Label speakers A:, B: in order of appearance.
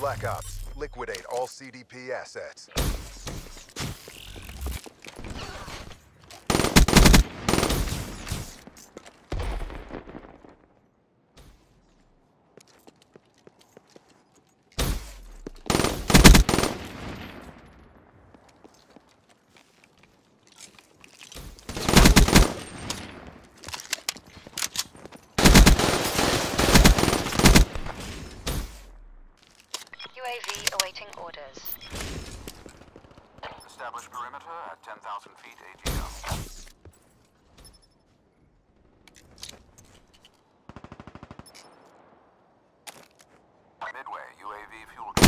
A: Black Ops, liquidate all CDP assets.
B: UAV awaiting orders.
C: Establish perimeter at 10,000 feet AGL. Midway, UAV fuel.